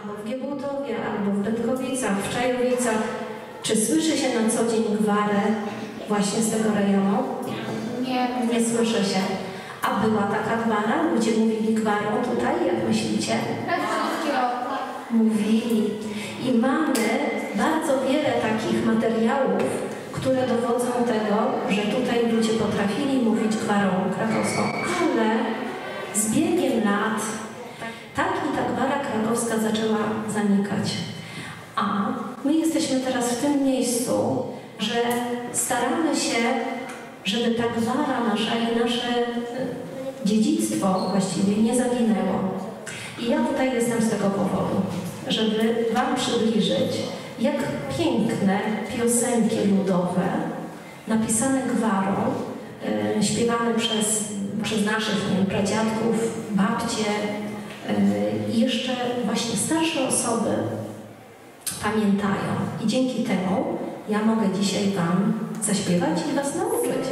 albo w Giebutowie, albo w Będkowicach, w Czajowicach, czy słyszy się na co dzień gwarę właśnie z tego rejonu? Nie. Nie słyszy się. A była taka gwara? Ludzie mówili gwarą tutaj, jak myślicie? Mówili. I mamy bardzo wiele takich materiałów, które dowodzą tego, że tutaj ludzie potrafili mówić gwarą krakowską. Ale z biegiem lat krakowska zaczęła zanikać. A my jesteśmy teraz w tym miejscu, że staramy się, żeby ta gwara nasza i nasze y, dziedzictwo właściwie nie zaginęło. I ja tutaj jestem z tego powodu, żeby Wam przybliżyć, jak piękne piosenki ludowe, napisane gwarą, y, śpiewane przez, przez naszych nie pradziadków, babcie i jeszcze właśnie starsze osoby pamiętają. I dzięki temu ja mogę dzisiaj Wam zaśpiewać i Was nauczyć.